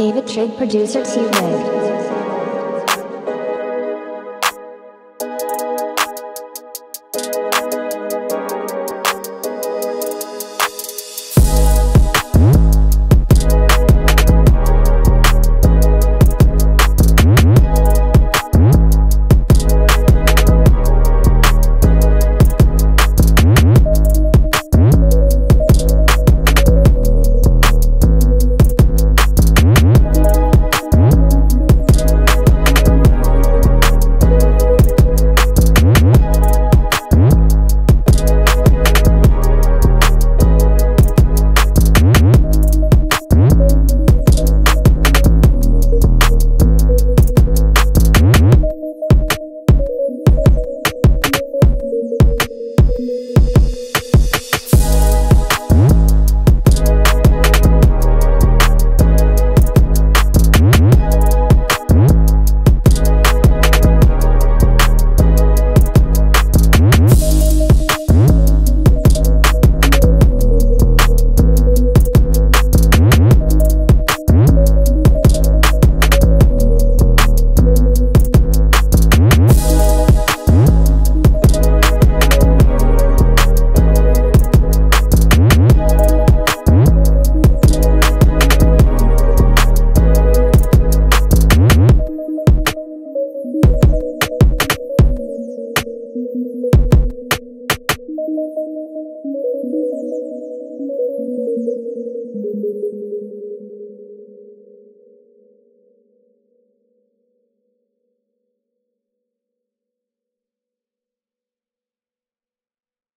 David Trigg producer T Rig.